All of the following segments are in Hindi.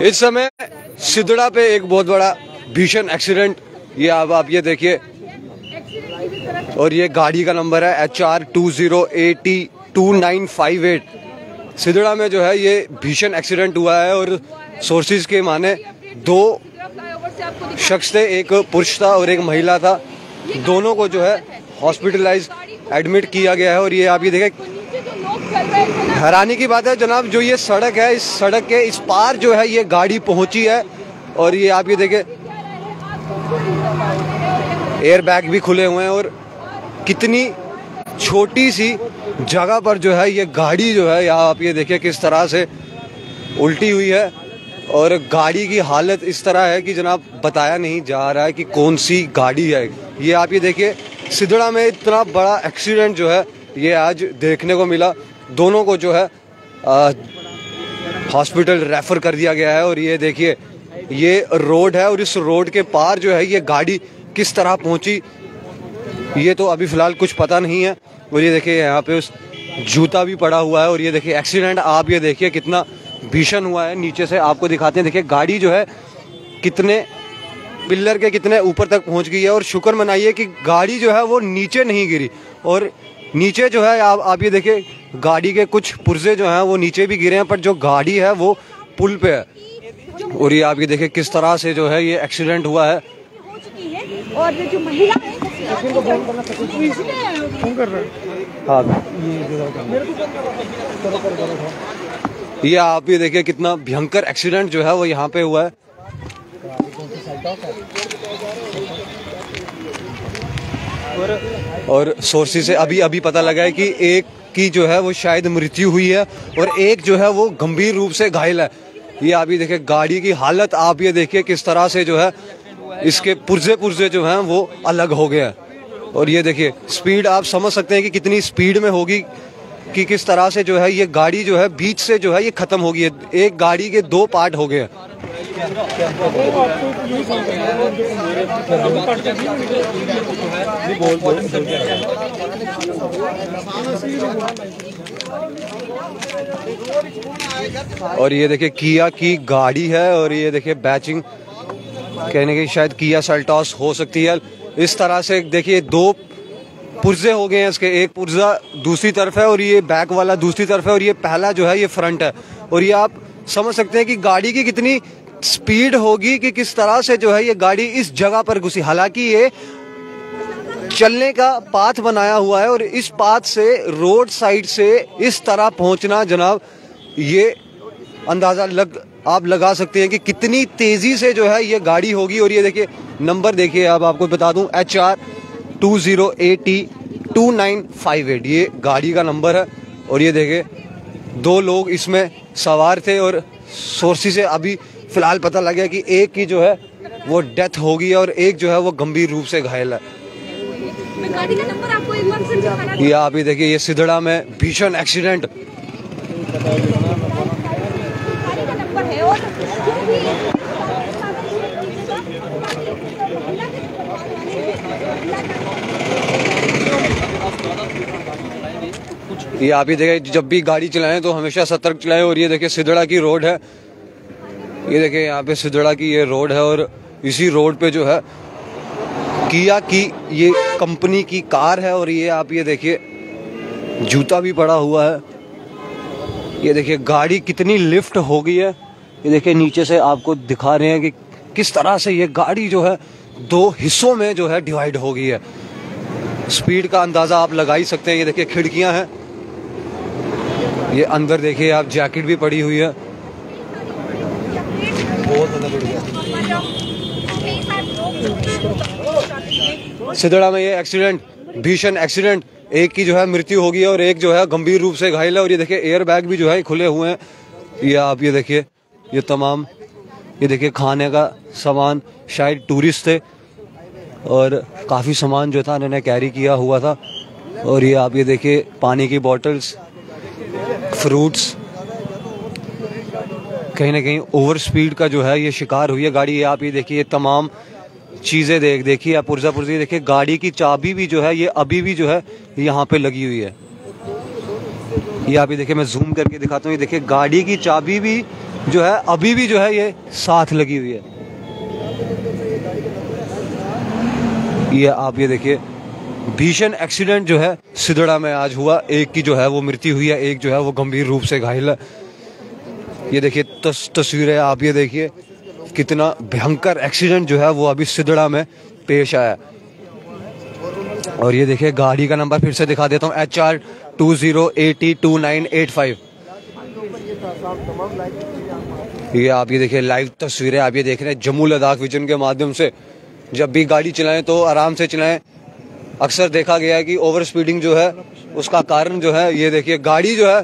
इस समय सिदड़ा पे एक बहुत बड़ा भीषण एक्सीडेंट ये अब आप ये देखिए। और ये गाड़ी का नंबर है H R two zero A T nine five eight सिदड़ा में जो है ये भीषण एक्सीडेंट हुआ है और सोर्सेज के माने दो शख्स थे, एक पुरुष था और एक महिला था। दोनों को जो है हॉस्पिटलाइज एडमिट किया गया है और ये आप ये देखें हैरानी की बात है जनाब, जो ये सड़क है, इस सड़क के इस पार जो है ये गाड़ी पहुँची है और ये आप ये देखें एयर बैग भी खुले हुए हैं और कितनी छोटी सी जगह पर जो है ये गाड़ी जो है, यहाँ आप ये देखिए किस तरह से उल्टी हुई है और गाड़ी की हालत इस तरह है कि जनाब बताया नहीं जा रहा है कि कौन सी गाड़ी है। ये आप ये देखिए, सिदड़ा में इतना बड़ा एक्सीडेंट जो है ये आज देखने को मिला। दोनों को जो है हॉस्पिटल रेफर कर दिया गया है और ये देखिए, ये रोड है और इस रोड के पार जो है, ये गाड़ी किस तरह पहुँची, ये तो अभी फ़िलहाल कुछ पता नहीं है। और ये देखिए, यहाँ पे उस जूता भी पड़ा हुआ है और ये देखिए एक्सीडेंट आप ये देखिए कितना भीषण हुआ है। नीचे से आपको दिखाते हैं, देखिए, गाड़ी जो है कितने पिल्लर के कितने ऊपर तक पहुँच गई है और शुक्र मनाइए कि गाड़ी जो है, वो नीचे नहीं गिरी। और नीचे जो है, आप आप ये देखिए गाड़ी के कुछ पुर्जे जो हैं वो नीचे भी गिरे हैं पर जो गाड़ी है वो पुल पे है। और ये आप ये देखिए किस तरह से जो है ये एक्सीडेंट हुआ है। और जो महिला है हाँ। ये आप ये देखिए कितना भयंकर एक्सीडेंट जो है वो यहाँ पे हुआ है। और सोर्सेज से अभी अभी पता लगा है कि एक की जो है वो शायद मृत्यु हुई है और एक जो है वो गंभीर रूप से घायल है। ये आप ये देखिए, गाड़ी की हालत आप ये देखिए किस तरह से जो है इसके पुर्जे पुर्जे जो हैं वो अलग हो गए हैं। और ये देखिए, स्पीड आप समझ सकते हैं कि कितनी स्पीड में होगी कि किस तरह से जो है ये गाड़ी जो है बीच से जो है ये खत्म हो गई है एक गाड़ी के दो पार्ट हो गए हैं। और ये देखिए, किया की गाड़ी है और ये देखिए बैचिंग कहने की शायद किया सेल्टॉस हो सकती है। इस तरह से देखिए, दो पुर्जे हो गए हैं इसके। एक पुर्जा दूसरी तरफ़ है और ये बैक वाला दूसरी तरफ़ है और ये पहला जो है, ये फ्रंट है। और ये आप समझ सकते हैं कि गाड़ी की कितनी स्पीड होगी कि किस तरह से जो है, ये गाड़ी इस जगह पर घुसी। हालाँकि ये चलने का पाथ बनाया हुआ है और इस पाथ से, रोड साइड से इस तरह पहुँचना जनाब, ये अंदाज़ा लग, आप लगा सकते हैं कि कितनी तेज़ी से जो है ये गाड़ी होगी। और ये देखिए, नंबर देखिए, अब आपको बता दूँ H R two zero A T two nine five eight. ये गाड़ी का नंबर है और ये देखिए, दो लोग इसमें सवार थे और सोर्सी से अभी फ़िलहाल पता लग गया कि एक की जो है वो डेथ होगी और एक जो है वो गंभीर रूप से घायल है। गाड़ी का नंबर आपको एक बार फिर दिखाना ये आप ये देखिए ये सिदड़ा में भीषण एक्सीडेंट है ये आप ही देखिए जब भी गाड़ी चलाएँ तो हमेशा सतर्क चलाएँ और ये देखिए सिदड़ा की रोड है। ये देखिए यहाँ पे सिदड़ा की ये रोड है और इसी रोड पे जो है किया की ये कंपनी की कार है और ये आप ये देखिए, जूता भी पड़ा हुआ है। ये देखिए, गाड़ी कितनी लिफ्ट हो गई है। ये देखिए, नीचे से आपको दिखा रहे हैं कि किस तरह से ये गाड़ी जो है, दो हिस्सों में जो है डिवाइड हो गई है। स्पीड का अंदाज़ा आप लगा ही सकते हैं। ये देखिए, खिड़कियाँ हैं। ये अंदर देखिए, आप जैकेट भी पड़ी हुई है बहुत ज़्यादा बढ़िया सिदड़ा में ये एक्सीडेंट भीषण एक्सीडेंट एक की जो है मृत्यु हो गई है और एक जो है गंभीर रूप से घायल है और ये देखिए एयर बैग भी जो है खुले हुए हैं। ये आप ये देखिए, ये तमाम, ये देखिए खाने का सामान, शायद टूरिस्ट थे और काफ़ी सामान जो था इन्होंने कैरी किया हुआ था। और ये आप ये देखिए पानी की बॉटल्स फ्रूट्स कहीं ना कहीं ओवर स्पीड का जो है ये शिकार हुई है गाड़ी। ये आप ये देखिए तमाम चीज़ें देख देखिए आप पुर्जा पुर्जी देखिए गाड़ी की चाबी भी जो है ये अभी भी जो है यहाँ पे लगी हुई है। ये आप ये देखिए मैं जूम करके दिखाता हूँ। ये देखिए गाड़ी की चाबी भी जो है अभी भी जो है ये साथ लगी हुई है। ये आप ये देखिए भीषण एक्सीडेंट जो है सिदड़ा में आज हुआ। एक की जो है वो मृत्यु हुई है एक जो है वो गंभीर रूप से घायल है। ये देखिए तस, तस्वीरें आप ये देखिए। कितना भयंकर एक्सीडेंट जो है वो अभी सिदड़ा में पेश आया। और ये देखिए, गाड़ी का नंबर फिर से दिखा देता हूँ H R two zero AT two nine eight five ये आप ये देखिए लाइव तस्वीरें आप ये देख रहे हैं, जम्मू लद्दाख विजन के माध्यम से। जब भी गाड़ी चलाएँ तो आराम से चलाएँ। अक्सर देखा गया है कि ओवर स्पीडिंग जो है, उसका कारण जो है, ये देखिए, गाड़ी जो है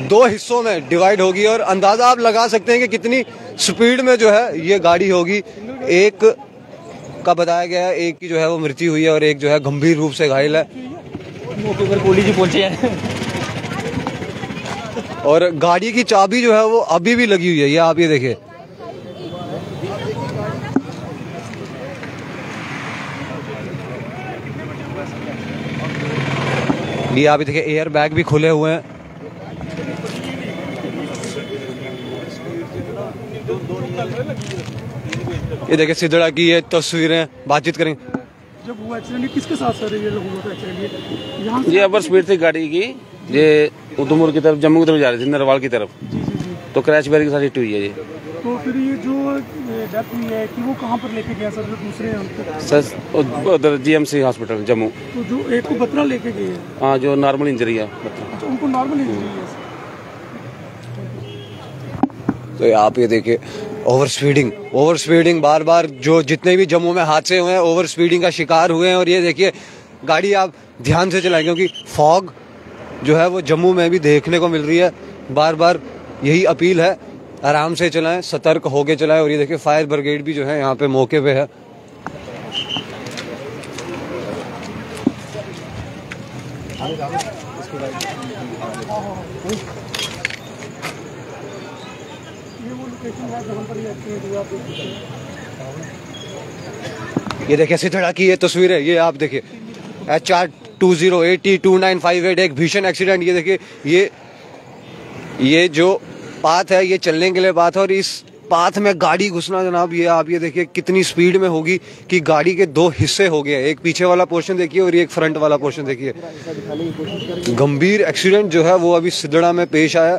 दो हिस्सों में डिवाइड होगी और अंदाज़ा आप लगा सकते हैं कि कितनी स्पीड में जो है ये गाड़ी होगी। एक का बताया गया है एक की जो है वो मृत्यु हुई है और एक जो है गंभीर रूप से घायल है। मौके पर पुलिस जी पहुँचे हैं। और गाड़ी की चाबी जो है वो अभी भी लगी हुई है। ये आप ये देखिए। ये आप ये देखिए एयर बैग भी खुले हुए हैं। ये देखिए सिदड़ा की ये तस्वीरें बातचीत करेंगे। जब हुआ एक्सीडेंट ये किसके साथ सर ये लोग हुआ था एक्सीडेंट ये अपर स्पीड थी गाड़ी की ये उधमपुर की तरफ़ जम्मू की तरफ़ जा रही थी नरवाल की तरफ़। जी जी जी। तो क्रैच बैर के साथ हिट हुई है ये। तो फिर ये जो डेथ हुई है कि वो कहाँ पर लेके गया सर जो दूसरे सर उध- उधर जीएमसी हॉस्पिटल जम्मू। तो जो एक को बत्रा लेके गए हाँ? जो नॉर्मल इंजरी है अच्छा उनको नॉर्मल इंजरी है तो आप ये देखिए ओवर स्पीडिंग ओवर स्पीडिंग बार बार जो जितने भी जम्मू में हादसे हुए हैं ओवर स्पीडिंग का शिकार हुए हैं और ये देखिए, गाड़ी आप ध्यान से चलाएँ क्योंकि फॉग जो है वो जम्मू में भी देखने को मिल रही है। बार बार यही अपील है, आराम से चलाएँ, सतर्क होके चलाएँ और ये देखिए फायर ब्रिगेड भी जो है यहाँ पे मौके पे है वो लोकेशन है जहाँ पर ये देखिए, सिथड़ा की ये तस्वीर है, ये आप देखिए। H R two zero AT two nine five eight एक भीषण एक्सीडेंट ये देखिए, ये ये जो पाथ है, ये चलने के लिए पाथ है, और इस पाथ में गाड़ी घुसना, जनाब, ये आप ये देखिए, कितनी स्पीड में होगी कि गाड़ी के दो हिस्से हो गए एक पीछे वाला पोर्शन देखिए, और एक फ्रंट वाला पोर्शन देखिए। गंभीर एक्सीडेंट जो है, वो अभी सिदड़ा में पेश आया।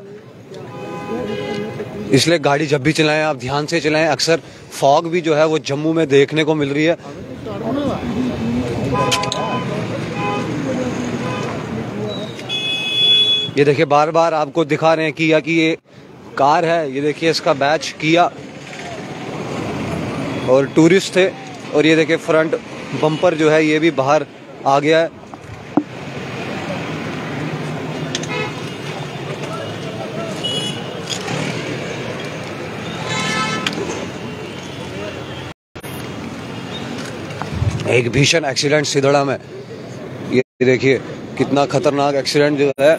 इसलिए गाड़ी जब भी चलाएँ, आप ध्यान से चलाएँ, अक्सर फॉग भी जो है वो जम्मू में देखने को मिल रही है। ये देखिए बार बार आपको दिखा रहे हैं किया कि ये कार है। ये देखिए, इसका बैच किया और टूरिस्ट थे। और ये देखिए, फ्रंट बम्पर जो है, ये भी बाहर आ गया है। एक भीषण एक्सीडेंट सिदड़ा में। ये देखिए, कितना खतरनाक एक्सीडेंट जो है,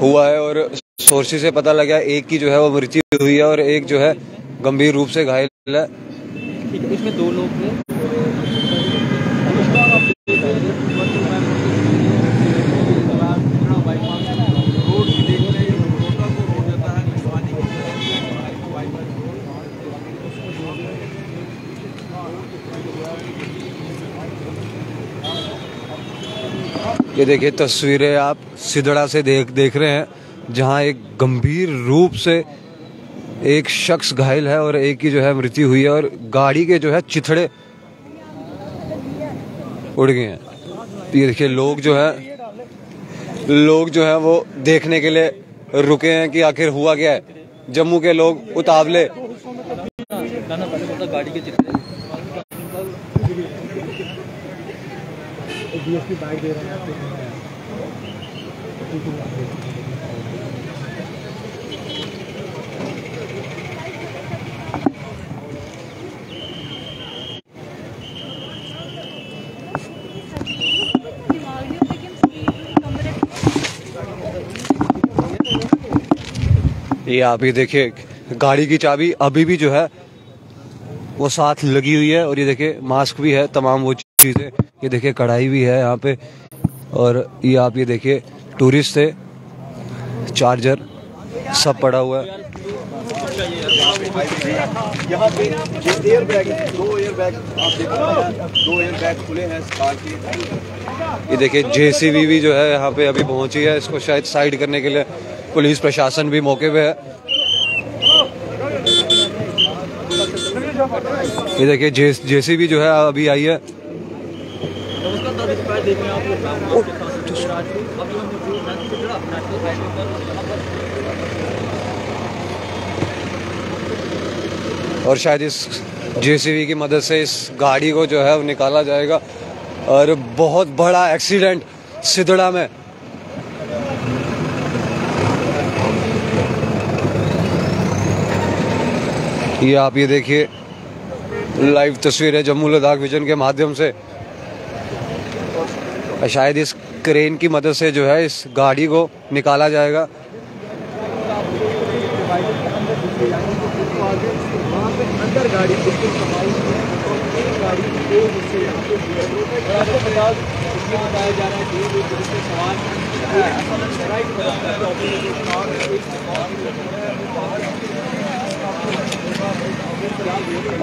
हुआ है और सोर्सेज से पता लगा एक की जो है वो मृत्यु हुई है और एक जो है गंभीर रूप से घायल है। इसमें दो लोग ये देखिए तस्वीरें आप सिदड़ा से देख देख रहे हैं, जहाँ एक गंभीर रूप से एक शख्स घायल है और एक की जो है मृत्यु हुई है और गाड़ी के जो है चिथड़े उड़ गए हैं। ये देखिए लोग जो है, लोग जो है वो देखने के लिए रुके हैं कि आखिर हुआ क्या है। जम्मू के लोग उतावले ना ना पहले मतलब गाड़ी के चित्र डीएसपी बाइक दे रहे ये आप ये देखिए, गाड़ी की चाबी अभी भी जो है, वो साथ लगी हुई है और ये देखिए मास्क भी है, तमाम वो चीज़ें। ये देखिए, कढ़ाई भी है यहाँ पे। और ये आप ये देखिए टूरिस्ट थे चार्जर सब पड़ा हुआ है। यहाँ पे एयर बैग दो एयर बैग आप दो एयर बैग खुले हैं ये देखिए जेसीबी भी जो है यहाँ पे अभी पहुँची है। इसको शायद साइड करने के लिए पुलिस प्रशासन भी मौके पे है। ये देखिए जेसीबी जो है, अभी आई है। और शायद इस जेसीबी की मदद से इस गाड़ी को जो है वो निकाला जाएगा और बहुत बड़ा एक्सीडेंट सिदड़ा में। ये आप ये देखिए, लाइव तस्वीर है जम्मू लद्दाख विजन के माध्यम से। शायद इस क्रेन की मदद से जो है इस गाड़ी को निकाला जाएगा।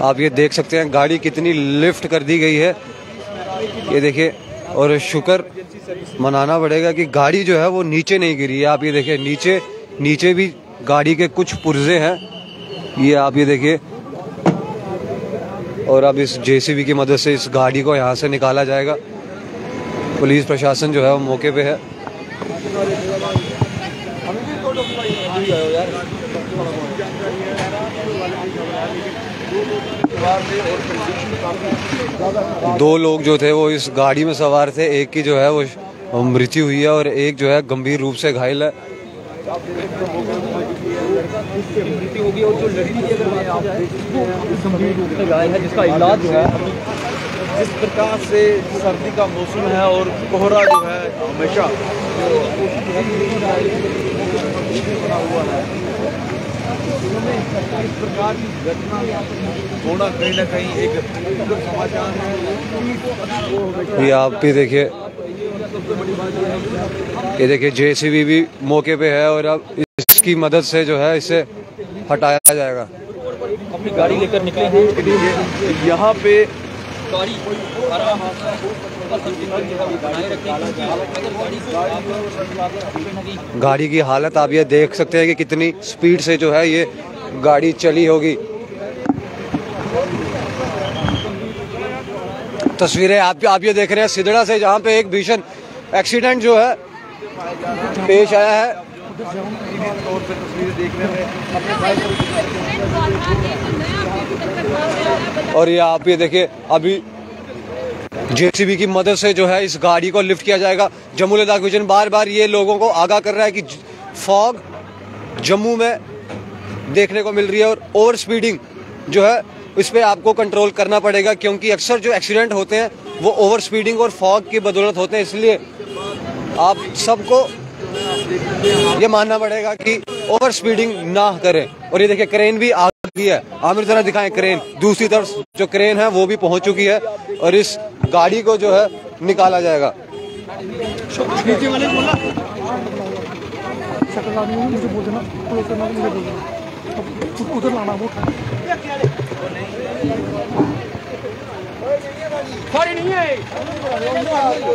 आप ये देख सकते हैं, गाड़ी कितनी लिफ्ट कर दी गई है। ये देखिए और शुक्र मनाना पड़ेगा कि गाड़ी जो है वो नीचे नहीं गिरी है। आप ये देखिए, नीचे नीचे भी गाड़ी के कुछ पुर्जे हैं। ये आप ये देखिए। और अब इस जेसीबी की मदद से इस गाड़ी को यहाँ से निकाला जाएगा। पुलिस प्रशासन जो है वो मौके पे है। दो लोग जो थे वो इस गाड़ी में सवार थे। एक की जो है वो मृत्यु हुई है और एक जो है गंभीर रूप से घायल है। जिस प्रकार से सर्दी का मौसम है और कोहरा जो है हमेशा हुआ इस प्रकार की घटना होना कहीं ना कहीं एक समाचार है। ये आप भी देखिए। ये देखिए जेसीबी भी मौके पे है और अब इसकी मदद से जो है इसे हटाया जाएगा। अपनी गाड़ी लेकर निकले हैं। यहाँ पे गाड़ी गाड़ी की हालत आप ये देख सकते हैं कि कितनी स्पीड से जो है ये गाड़ी चली होगी। तस्वीरें आप आप ये देख रहे हैं सिदड़ा से जहाँ पे एक भीषण एक्सीडेंट जो है पेश आया है। और ये आप ये देखिए, अभी जेसीबी की मदद से जो है इस गाड़ी को लिफ्ट किया जाएगा। जम्मू लद्दाख विजन बार बार ये लोगों को आगाह कर रहा है कि फॉग जम्मू में देखने को मिल रही है और ओवर स्पीडिंग जो है इस पर आपको कंट्रोल करना पड़ेगा क्योंकि अक्सर जो एक्सीडेंट होते हैं वो ओवर स्पीडिंग और फॉग की बदौलत होते हैं। इसलिए आप सबको ये मानना पड़ेगा कि ओवर स्पीडिंग ना करें। और ये देखिए, क्रेन भी आ गई है। आमिर तरह दिखाएँ क्रेन। दूसरी तरफ़ जो क्रेन है, वो भी पहुँच चुकी है और इस गाड़ी को जो है, निकाला जाएगा। शक्ल लानी है उधर लाना वो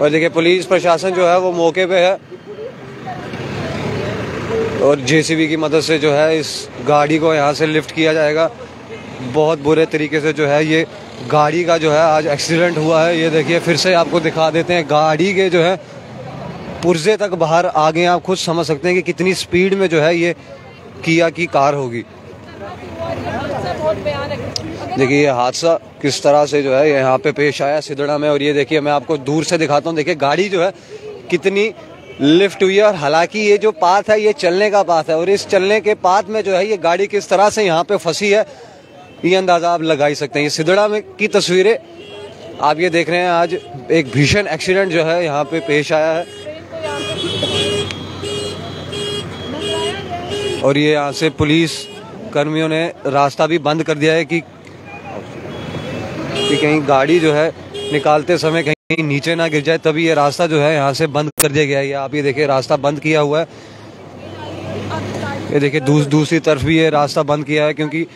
और देखिए पुलिस प्रशासन जो है वो मौके पे है। और जेसीबी की मदद से जो है इस गाड़ी को यहाँ से लिफ्ट किया जाएगा। बहुत बुरे तरीके से जो है ये गाड़ी का जो है आज एक्सीडेंट हुआ है। ये देखिए, फिर से आपको दिखा देते हैं। गाड़ी के जो है पुर्जे तक बाहर आ गए आप खुद समझ सकते हैं कि कितनी स्पीड में जो है ये किया की कार होगी। देखिए, ये हादसा किस तरह से जो है यहाँ पे पेश आया सिदड़ा में और ये देखिए, मैं आपको दूर से दिखाता हूँ। देखिए, गाड़ी जो है कितनी लिफ्ट हुई है और हालाँकि ये जो पाथ है, ये चलने का पाथ है और इस चलने के पाथ में जो है, ये गाड़ी किस तरह से यहाँ पे फंसी है, ये अंदाज़ा आप लगा ही सकते हैं। ये सिदड़ा में की तस्वीरें आप ये देख रहे हैं, आज एक भीषण एक्सीडेंट जो है यहाँ पे पेश आया है। और ये यहाँ से पुलिस कर्मियों ने रास्ता भी बंद कर दिया है कि कि कहीं गाड़ी जो है निकालते समय नीचे ना गिर जाए तभी ये रास्ता जो है यहाँ से बंद कर दिया गया है। आप ये देखिए रास्ता बंद किया हुआ है। ये देखिए दूस, दूसरी तरफ़ भी ये रास्ता बंद किया है क्योंकि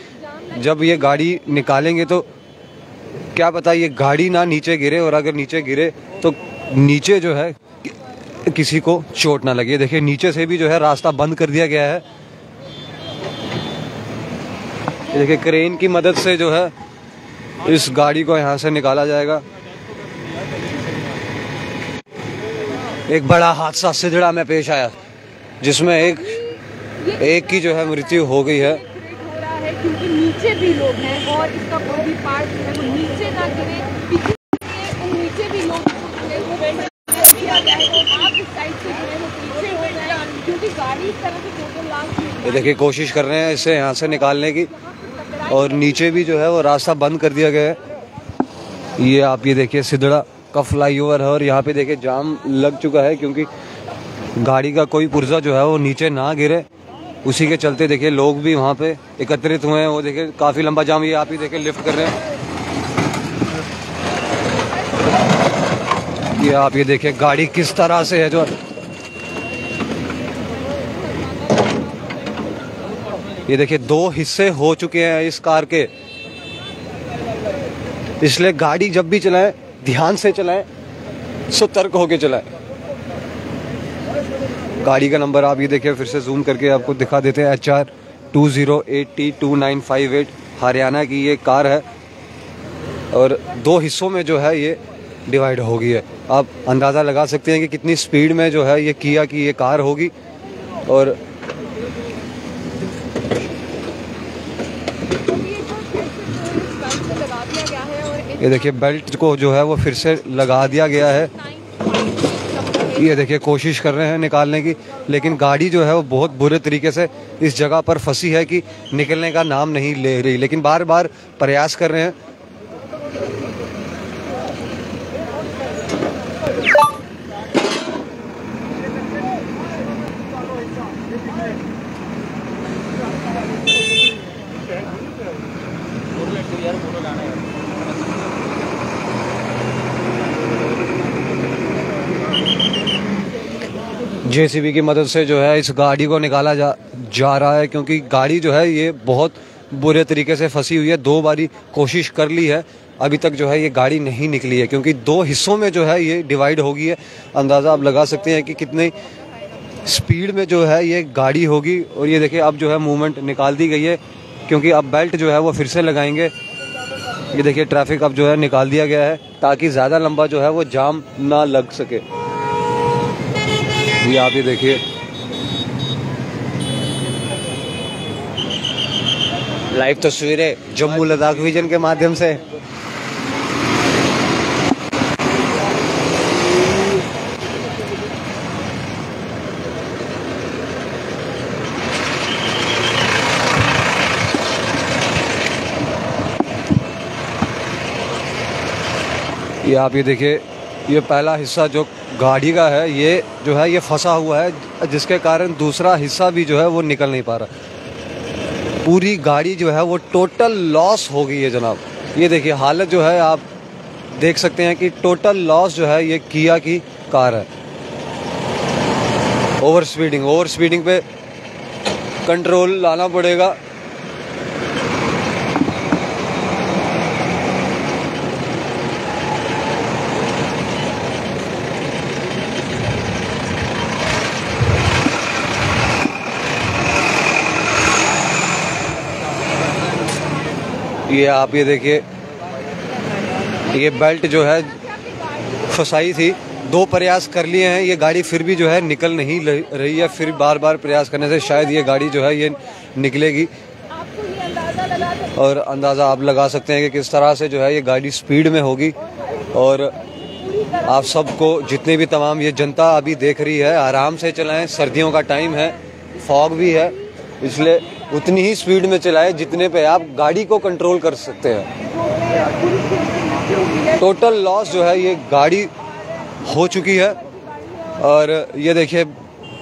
जब ये गाड़ी निकालेंगे तो क्या पता ये गाड़ी ना नीचे गिरे और अगर नीचे गिरे तो नीचे जो है किसी को चोट ना लगे। देखिए नीचे से भी जो है रास्ता बंद कर दिया गया है। देखिए क्रेन की मदद से जो है इस गाड़ी को यहाँ से निकाला जाएगा। एक बड़ा हादसा सिदड़ा में पेश आया, जिसमें एक एक की जो है मृत्यु हो गई है। क्योंकि नीचे भी लोग हैं और इसका कोई भी पार्ट है वो नीचे ना गिरे नीचे भी लोग ये देखिए, कोशिश कर रहे हैं इसे यहाँ से निकालने की, और नीचे भी जो है वो रास्ता बंद कर दिया गया है। ये आप ये देखिए सिदड़ा का फ्लाईओवर है और यहाँ पे देखिए जाम लग चुका है क्योंकि गाड़ी का कोई पुर्जा जो है वो नीचे ना गिरे। उसी के चलते देखिए लोग भी वहाँ पे एकत्रित हुए हैं। वो देखिए काफ़ी लंबा जाम ये आप ही देखिए लिफ्ट कर रहे हैं। ये आप ये देखिए गाड़ी किस तरह से है जो ये देखिए दो हिस्से हो चुके हैं इस कार के। इसलिए गाड़ी जब भी चलाएँ ध्यान से चलाएँ सतर्क होके चलाएँ। गाड़ी का नंबर आप ये देखिए, फिर से जूम करके आपको दिखा देते हैं H R two zero eight T two nine five eight Haryana की ये कार है, और दो हिस्सों में जो है ये डिवाइड हो गई है। आप अंदाज़ा लगा सकते हैं कि कितनी स्पीड में जो है ये किया की ये कार होगी, और लगा दिया गया है और ये देखिए बेल्ट को जो है वो फिर से लगा दिया गया है। ये देखिए, कोशिश कर रहे हैं निकालने की, लेकिन गाड़ी जो है वो बहुत बुरे तरीके से इस जगह पर फंसी है कि निकलने का नाम नहीं ले रही। लेकिन बार बार प्रयास कर रहे हैं जेसीबी की मदद से जो है इस गाड़ी को निकाला जा जा रहा है, क्योंकि गाड़ी जो है ये बहुत बुरे तरीके से फंसी हुई है, दो बारी कोशिश कर ली है, अभी तक जो है ये गाड़ी नहीं निकली है, क्योंकि दो हिस्सों में जो है ये डिवाइड होगी है। अंदाज़ा आप लगा सकते हैं कि कितने स्पीड में जो है ये गाड़ी होगी, और ये देखिए अब जो है मूवमेंट निकाल दी गई है, क्योंकि अब बेल्ट जो है वो फिर से लगाएँगे। ये देखिए, ट्रैफ़िक अब जो है निकाल दिया गया है, ताकि ज़्यादा लंबा जो है वो जाम ना लग सके। ये आप ये देखिए। लाइव तस्वीरें जम्मू लद्दाख विजन के माध्यम से। ये आप ये देखिए ये पहला हिस्सा जो गाड़ी का है, ये जो है, ये फंसा हुआ है, जिसके कारण दूसरा हिस्सा भी जो है, वो निकल नहीं पा रहा। पूरी गाड़ी जो है, वो टोटल लॉस हो गई है, जनाब। ये देखिए, हालत जो है, आप देख सकते हैं कि टोटल लॉस जो है, ये किया की कार है। ओवर स्पीडिंग ओवर स्पीडिंग पे कंट्रोल लाना पड़ेगा। ये आप ये देखिए, ये बेल्ट जो है, फसाई थी। दो प्रयास कर लिए हैं, ये गाड़ी फिर भी जो है निकल नहीं रही है। फिर बार बार प्रयास करने से शायद ये गाड़ी जो है ये निकलेगी। और अंदाज़ा आप लगा सकते हैं कि किस तरह से जो है ये गाड़ी स्पीड में होगी। और आप सबको जितने भी तमाम ये जनता अभी देख रही है, आराम से चलाएँ। सर्दियों का टाइम है फॉग भी है, इसलिए उतनी ही स्पीड में चलाएँ जितने पे आप गाड़ी को कंट्रोल कर सकते हैं। टोटल लॉस जो है, ये गाड़ी हो चुकी है। और ये देखिए,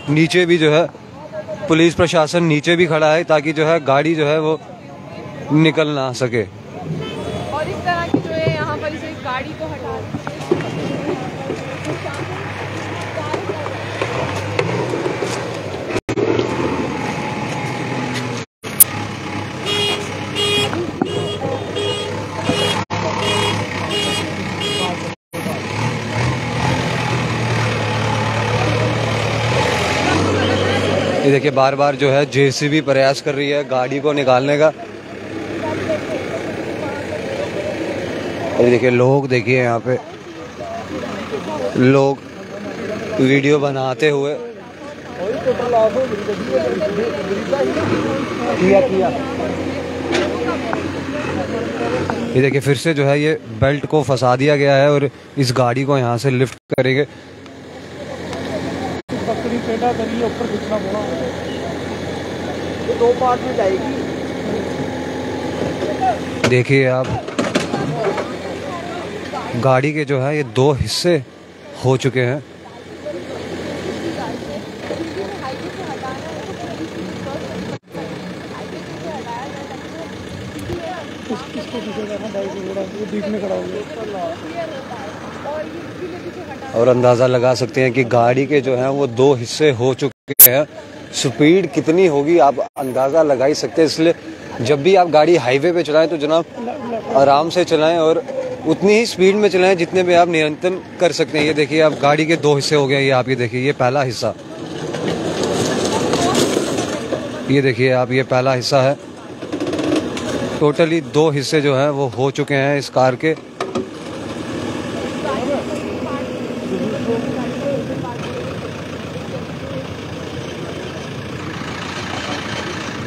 नीचे भी जो है, पुलिस प्रशासन नीचे भी खड़ा है ताकि जो है, गाड़ी जो है वो निकल ना सके और इस तरह की जो है यहाँ पर इसे गाड़ी को हटा ये देखिए बार बार जो है जेसीबी प्रयास कर रही है गाड़ी को निकालने का। और देखिए, लोग देखिए यहाँ पे। लोग वीडियो बनाते हुए। ये देखिए, फिर से जो है ये बेल्ट को फंसा दिया गया है और इस गाड़ी को यहाँ से लिफ्ट करेंगे। पेटा करिए ऊपर घुसना पड़ा ये दो पार्ट में जाएगी देखिए आप गाड़ी के जो है ये दो हिस्से हो चुके हैं। बाइक में वो बीच में खड़ा हो गया। और अंदाज़ा लगा सकते हैं कि गाड़ी के जो हैं वो दो हिस्से हो चुके हैं। स्पीड कितनी होगी आप अंदाज़ा लगा ही सकते हैं। इसलिए जब भी आप गाड़ी हाईवे पे चलाएँ तो जनाब आराम से चलाएँ और उतनी ही स्पीड में चलाएँ जितने में आप नियंत्रण कर सकते हैं। ये देखिए, आप गाड़ी के दो हिस्से हो गए, ये आप ये देखिए, ये पहला हिस्सा। ये देखिए, आप ये पहला हिस्सा है। टोटली दो हिस्से जो हैं वो हो चुके हैं इस कार के।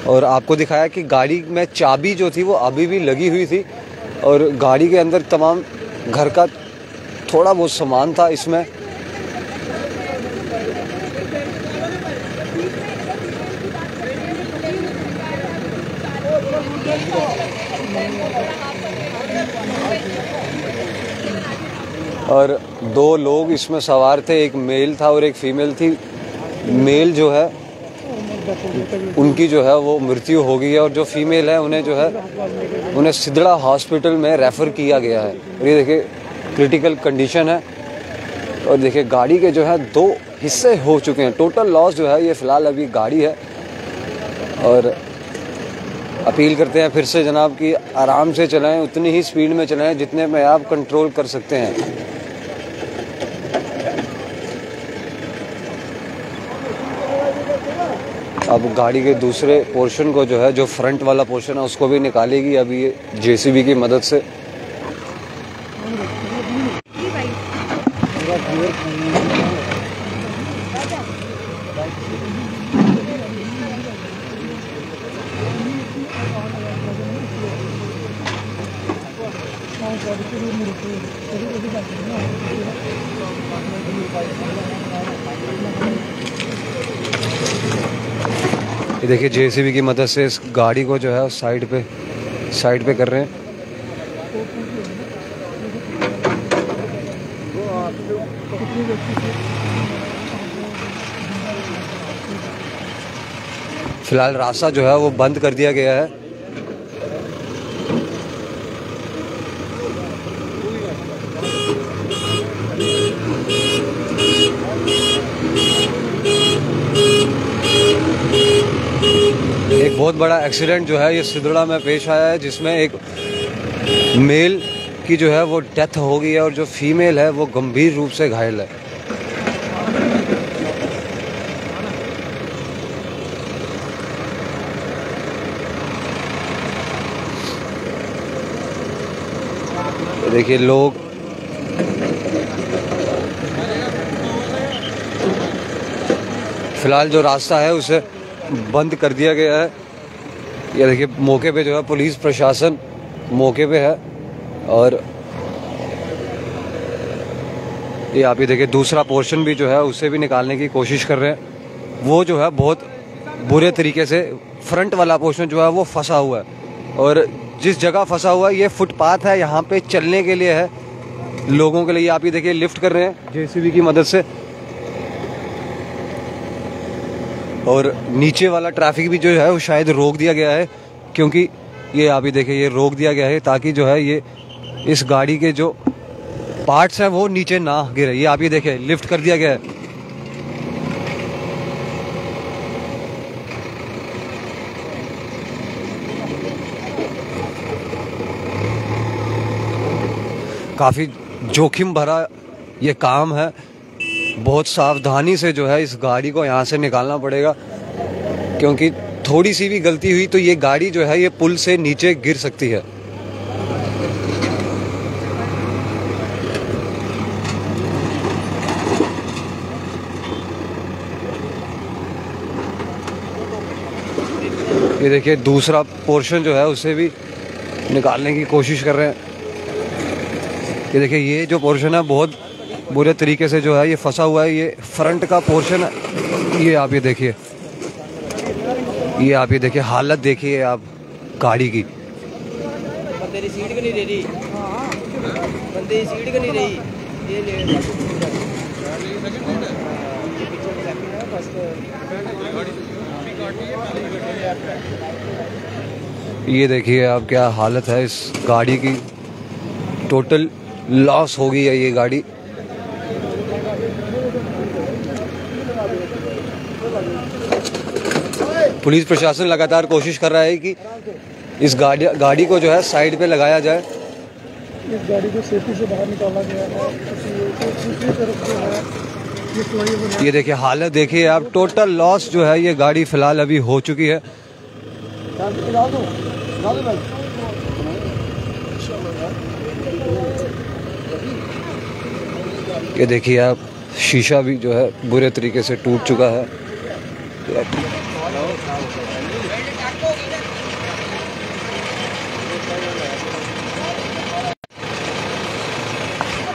और आपको दिखाया कि गाड़ी में चाबी जो थी वो अभी भी लगी हुई थी और गाड़ी के अंदर तमाम घर का थोड़ा बहुत सामान था इसमें। और दो लोग इसमें सवार थे, एक मेल था और एक फीमेल थी। मेल जो है उनकी जो है वो मृत्यु हो गई है और जो फीमेल है, उन्हें जो है, उन्हें सिदड़ा हॉस्पिटल में रेफ़र किया गया है। और ये देखिए क्रिटिकल कंडीशन है। और देखिए, गाड़ी के जो है दो हिस्से हो चुके हैं। टोटल लॉस जो है, ये फ़िलहाल अभी गाड़ी है। और अपील करते हैं फिर से जनाब कि आराम से चलाएँ, उतनी ही स्पीड में चलाएँ जितने में आप कंट्रोल कर सकते हैं। अब गाड़ी के दूसरे पोर्शन को जो है, जो फ्रंट वाला पोर्शन है, उसको भी निकालेगी अभी ये जेसीबी की मदद से। ये देखिए जेसीबी की मदद से इस गाड़ी को जो है साइड पे साइड पे कर रहे हैं। फ़िलहाल रास्ता जो है वो बंद कर दिया गया है। बहुत बड़ा एक्सीडेंट जो है, ये सिदड़ा में पेश आया है, जिसमें एक मेल की जो है, वो डेथ हो गई है और जो फीमेल है, वो गंभीर रूप से घायल है। देखिए, लोग फ़िलहाल जो रास्ता है, उसे बंद कर दिया गया है। ये देखिए, मौके पे जो है पुलिस प्रशासन मौके पे है और ये आप ये देखिए, दूसरा पोर्शन भी जो है उसे भी निकालने की कोशिश कर रहे हैं। वो जो है बहुत बुरे तरीके से फ्रंट वाला पोर्शन जो है वो फंसा हुआ है। और जिस जगह फंसा हुआ है, ये फुटपाथ है, यहाँ पे चलने के लिए है। लोगों के लिए आप ये देखिए, लिफ्ट कर रहे हैं। जेसीबी की मदद से और नीचे वाला ट्रैफ़िक भी जो है, वो शायद रोक दिया गया है, क्योंकि ये आप ही देखिए, ये रोक दिया गया है ताकि जो है, ये इस गाड़ी के जो पार्ट्स हैं, वो नीचे ना गिरे। ये आप ये देखें लिफ्ट कर दिया गया है। काफ़ी जोखिम भरा ये काम है। बहुत सावधानी से जो है इस गाड़ी को यहाँ से निकालना पड़ेगा, क्योंकि थोड़ी सी भी गलती हुई तो ये गाड़ी जो है ये पुल से नीचे गिर सकती है। ये देखिए, दूसरा पोर्शन जो है उसे भी निकालने की कोशिश कर रहे हैं। ये देखिए, ये जो पोर्शन है बहुत बुरे तरीके से जो है ये फंसा हुआ है ये फ्रंट का पोर्शन है ये आप ये देखिए। ये आप ये देखिए हालत देखिए आप गाड़ी की। बंदे की सीट नहीं दे रही। बंदे की सीट नहीं रही। ये ले। ये देखिए आप क्या हालत है इस गाड़ी की। टोटल लॉस हो गई है ये गाड़ी। पुलिस प्रशासन लगातार कोशिश कर रहा है कि इस गाड़ी गाड़ी को जो है साइड पे लगाया जाए। इस गाड़ी को सेफ्टी से बाहर निकाला गया है। ये देखिए हालत देखिए आप टोटल लॉस जो है ये गाड़ी फ़िलहाल अभी हो चुकी है। ये देखिए आप शीशा भी जो है बुरे तरीके से टूट चुका है।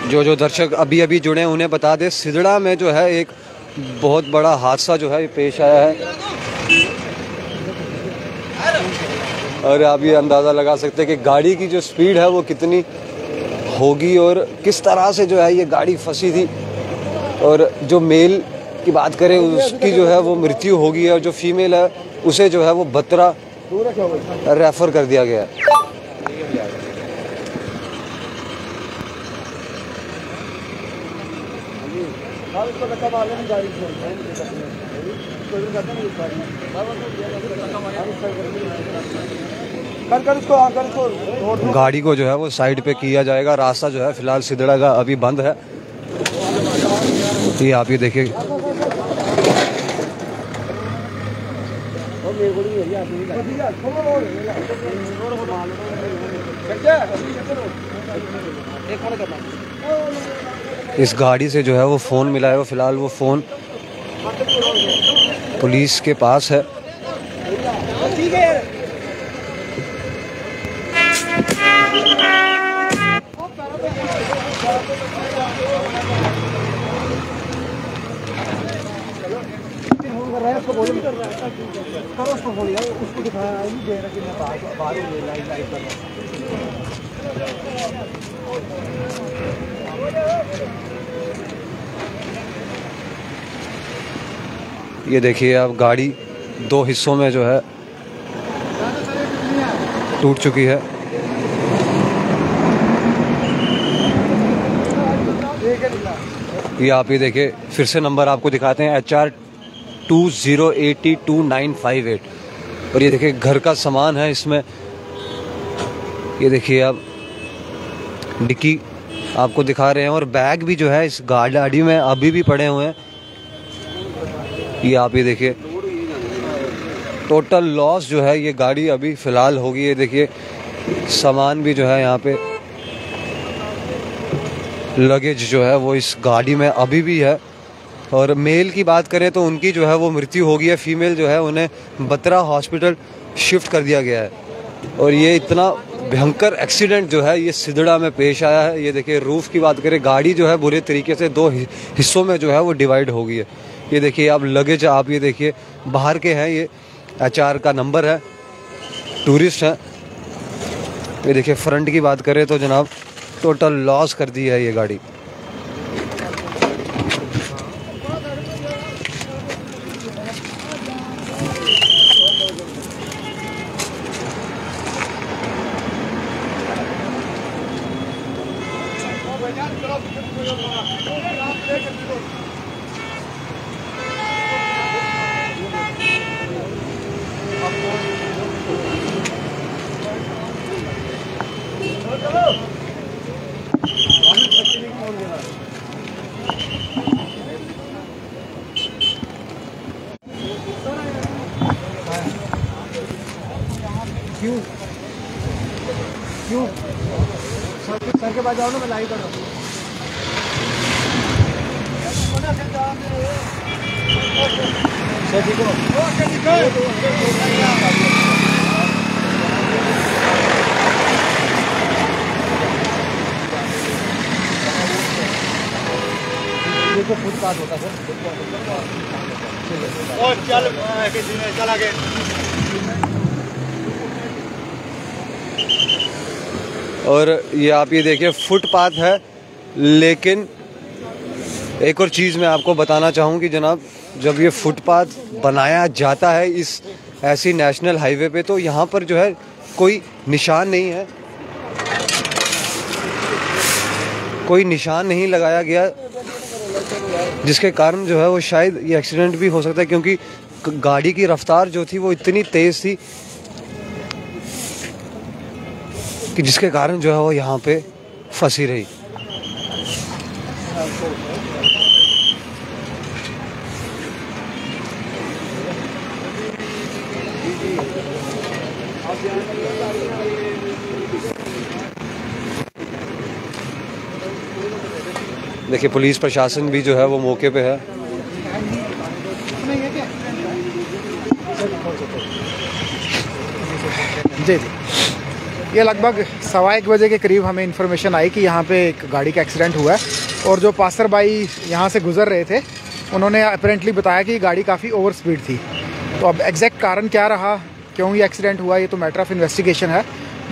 जो जो दर्शक अभी अभी जुड़े उन्हें बता दें, सिदड़ा में जो है एक बहुत बड़ा हादसा जो है पेश आया है। और आप ये अंदाज़ा लगा सकते हैं कि गाड़ी की जो स्पीड है, वो कितनी होगी और किस तरह से जो है ये गाड़ी फंसी थी। और जो मेल की बात करें, उसकी जो है वो मृत्यु हो गई है और जो फीमेल है, उसे जो है वो बतरा रेफर कर दिया गया गाड़ी को जो है वो साइड पे किया जाएगा, रास्ता जो है फ़िलहाल सिदड़ा का अभी बंद है। ये आप ये देखिए इस गाड़ी से जो है वो फ़ोन मिला है वो फ़िलहाल वो फ़ोन पुलिस के पास है। उसको दिखाया दे रहा कि मैं बाहर ले कर रहा हूँ। ये देखिए आप, गाड़ी दो हिस्सों में जो है टूट चुकी है। ये आप ये देखिए, फिर से नंबर आपको दिखाते हैं H R two zero AT two nine five eight और ये देखिए, घर का सामान है इसमें। ये देखिए आप डिक्की आपको दिखा रहे हैं और बैग भी जो है इस गाड़ी में अभी भी पड़े हुए हैं। ये आप ये देखिए टोटल लॉस जो है ये गाड़ी अभी फ़िलहाल होगी। ये देखिए, सामान भी जो है यहाँ पे लगेज जो है वो इस गाड़ी में अभी भी है। और मेल की बात करें तो उनकी जो है वो मृत्यु हो गई है फीमेल जो है उन्हें बत्रा हॉस्पिटल शिफ्ट कर दिया गया है। और ये इतना भयंकर एक्सीडेंट जो है, ये सिदड़ा में पेश आया है। ये देखिए, रूफ की बात करें, गाड़ी जो है बुरे तरीके से दो हिस्सों में जो है वो डिवाइड हो गई है। ये देखिए, आप लगेज, आप ये देखिए, बाहर के हैं, ये एच का नंबर है, टूरिस्ट हैं। ये देखिए, फ्रंट की बात करें तो जनाब, टोटल लॉस कर दी है ये गाड़ी क्यों क्यों सर के सर के पास जाओ ना मैं लाइव कर रहा हूँ सर ठीक हो तो फुटपाथ होता सर और चल चल आगे। और ये आप ये देखिए फुटपाथ है लेकिन एक और चीज़ मैं आपको बताना चाहूँ कि जनाब। जब ये फुटपाथ बनाया जाता है इस ऐसी नेशनल हाईवे पे तो यहाँ पर जो है कोई निशान नहीं है। कोई निशान नहीं लगाया गया, जिसके कारण जो है वो शायद ये एक्सीडेंट भी हो सकता है, क्योंकि गाड़ी की रफ्तार जो थी वो इतनी तेज़ थी कि जिसके कारण जो है वो यहाँ पे फंसी रही। देखिए, पुलिस प्रशासन भी जो है वो मौके पे है। जी जी। ये लगभग सवा एक बजे के करीब हमें इन्फॉर्मेशन आई कि यहाँ पे एक गाड़ी का एक्सीडेंट हुआ है और जो पासर बाई यहाँ से गुजर रहे थे, उन्होंने अपेरेंटली बताया कि गाड़ी काफ़ी ओवर स्पीड थी। तो अब एग्जैक्ट कारण क्या रहा, क्यों ये एक्सीडेंट हुआ, ये तो मैटर ऑफ़ इन्वेस्टिगेशन है।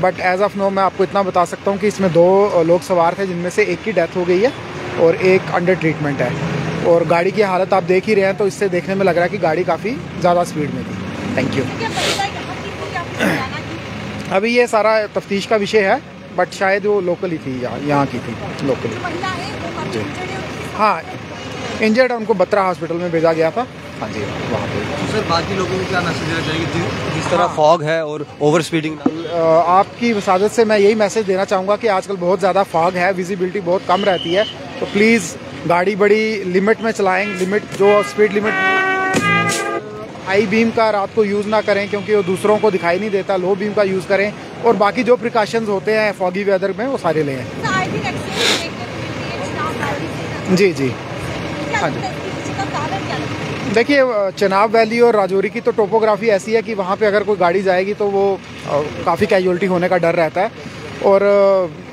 बट एज ऑफ़ नो मैं आपको इतना बता सकता हूँ कि इसमें दो लोग सवार थे, जिनमें से एक की डेथ हो गई है। और एक अंडर ट्रीटमेंट है। और गाड़ी की हालत आप देख ही रहे हैं तो इससे देखने में लग रहा है कि गाड़ी काफ़ी ज़्यादा स्पीड में थी। थैंक यू अभी ये सारा तफ्तीश का विषय है बट शायद वो लोकल ही थी यहाँ यहाँ की थी लोकली महिला है इंजर्ड है हाँ इंजर्ड उनको बत्रा हॉस्पिटल में भेजा गया था। हाँ जी वहाँ पे। सर बाकी लोगों को क्या मैसेज देना चाहिए? जिस- जिस तरह फॉग है और ओवर स्पीडिंग आपकी वसादत से मैं यही मैसेज देना चाहूँगा कि आजकल बहुत ज़्यादा फॉग है विजिबिलिटी बहुत कम रहती है। तो प्लीज़ गाड़ी बड़ी लिमिट में चलाएँ लिमिट जो स्पीड लिमिट हाई बीम का रात को यूज़ ना करें क्योंकि वो दूसरों को दिखाई नहीं देता लो बीम का यूज़ करें। और बाकी जो प्रिकॉशंस होते हैं फॉगी वेदर में वो सारे लें जी जी। हाँ है देखिए चनाब वैली और राजौरी की तो टोपोग्राफी ऐसी है कि वहाँ पे अगर कोई गाड़ी जाएगी तो वो काफ़ी कैजुअलिटी होने का डर रहता है। और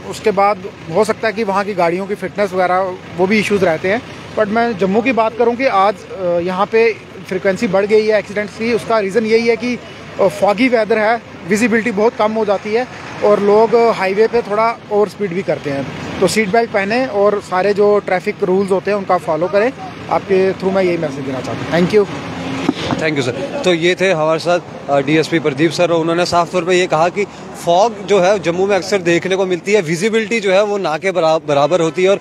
उसके बाद हो सकता है कि वहाँ की गाड़ियों की फिटनेस वगैरह, वो भी इश्यूज़ रहते हैं। बट मैं जम्मू की बात करूँ कि आज यहाँ पे फ्रिक्वेंसी बढ़ गई है एक्सीडेंट्स की। उसका रीज़न यही है कि फॉगी वेदर है विजिबिलिटी बहुत कम हो जाती है और लोग हाईवे पे थोड़ा ओवर स्पीड भी करते हैं। तो सीट बेल्ट पहने और सारे जो ट्रैफ़िक रूल्स होते हैं, उनका फॉलो करें। आपके थ्रू मैं यही मैसेज देना चाहता हूँ। Thank you thank you sir तो ये थे हमारे साथ डीएसपी प्रदीप सर और उन्होंने साफ़ तौर पे ये कहा कि फॉग जो है जम्मू में अक्सर देखने को मिलती है विजिबिलिटी जो है वो ना के बरा, बराबर होती है और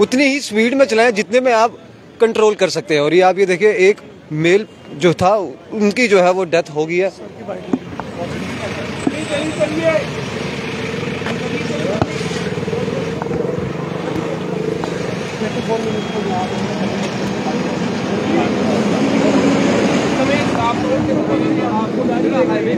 उतनी ही स्पीड में चलाएँ जितने में आप कंट्रोल कर सकते हैं। और ये आप ये देखिए एक मेल जो था उनकी जो है वो डेथ हो गई है।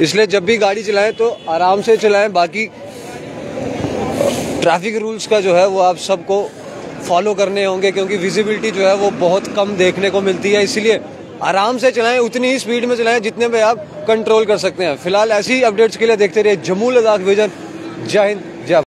इसलिए जब भी गाड़ी चलाएँ तो आराम से चलाएँ, बाकी, ट्रैफ़िक रूल्स का जो है वो आप सबको फॉलो करने होंगे, क्योंकि विजिबिलिटी जो है वो बहुत कम देखने को मिलती है, इसलिए आराम से चलाएँ, उतनी ही स्पीड में चलाएँ जितने में आप कंट्रोल कर सकते हैं। फ़िलहाल ऐसी अपडेट्स के लिए देखते रहिए। जम्मू लद्दाख विजन। जय हिंद, जय